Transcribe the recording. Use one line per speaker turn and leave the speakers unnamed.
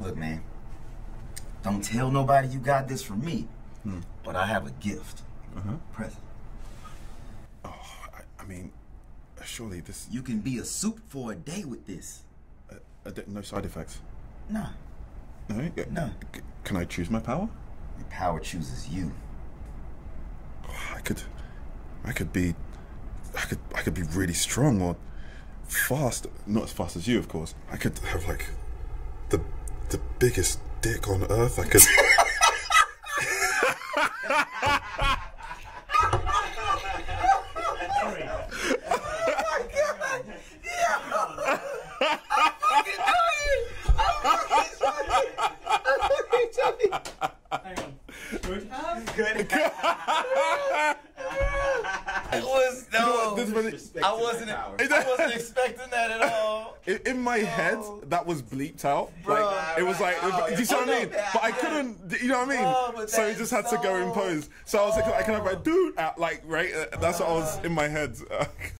Look, man. Don't tell nobody you got this from me. But I have a gift. Present.
I, I mean, surely this.
You can be a supe for a day with this.
Uh, d- no side effects.
Nah.
No?
No.
c- Can I choose my power?
Your power chooses you.
I could. I could be. I could. I could be really strong or fast. Not as fast as you, of course. I could have like the the biggest dick on earth. I could.
I was no. I wasn't. I wasn't expecting that at all.
In, in my head, that was bleeped out. like, it was like,
oh,
do you see what I
yeah.
mean? But I couldn't, you know what I mean?
Oh,
so he just had to go in
so-
pose. So I was like, I can have my dude, out, like, right? That's what I was in my head.